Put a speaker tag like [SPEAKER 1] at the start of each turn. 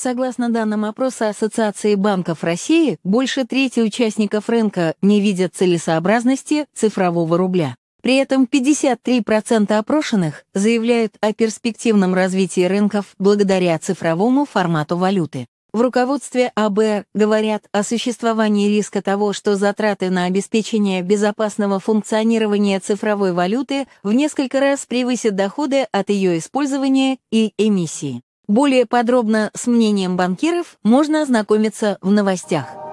[SPEAKER 1] Согласно данным опроса Ассоциации банков России, больше трети участников рынка не видят целесообразности цифрового рубля. При этом 53% опрошенных заявляют о перспективном развитии рынков благодаря цифровому формату валюты. В руководстве АБ говорят о существовании риска того, что затраты на обеспечение безопасного функционирования цифровой валюты в несколько раз превысят доходы от ее использования и эмиссии. Более подробно с мнением банкиров можно ознакомиться в новостях.